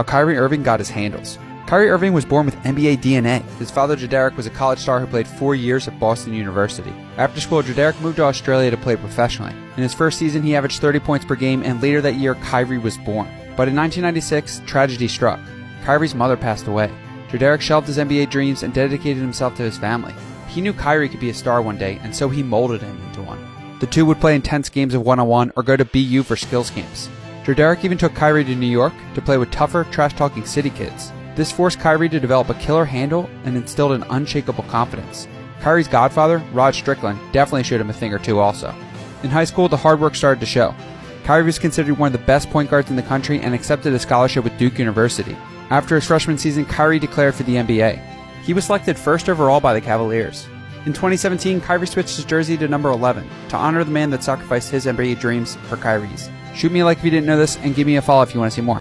how Kyrie Irving got his handles. Kyrie Irving was born with NBA DNA. His father, Drederick, was a college star who played four years at Boston University. After school, Drederick moved to Australia to play professionally. In his first season, he averaged 30 points per game, and later that year, Kyrie was born. But in 1996, tragedy struck. Kyrie's mother passed away. Drederick shelved his NBA dreams and dedicated himself to his family. He knew Kyrie could be a star one day, and so he molded him into one. The two would play intense games of one on one or go to BU for skills camps. Drederick even took Kyrie to New York to play with tougher, trash talking city kids. This forced Kyrie to develop a killer handle and instilled an unshakable confidence. Kyrie's godfather, Rod Strickland, definitely showed him a thing or two also. In high school, the hard work started to show. Kyrie was considered one of the best point guards in the country and accepted a scholarship with Duke University. After his freshman season, Kyrie declared for the NBA. He was selected first overall by the Cavaliers. In 2017, Kyrie switched his jersey to number 11 to honor the man that sacrificed his NBA dreams for Kyrie's. Shoot me a like if you didn't know this, and give me a follow if you want to see more.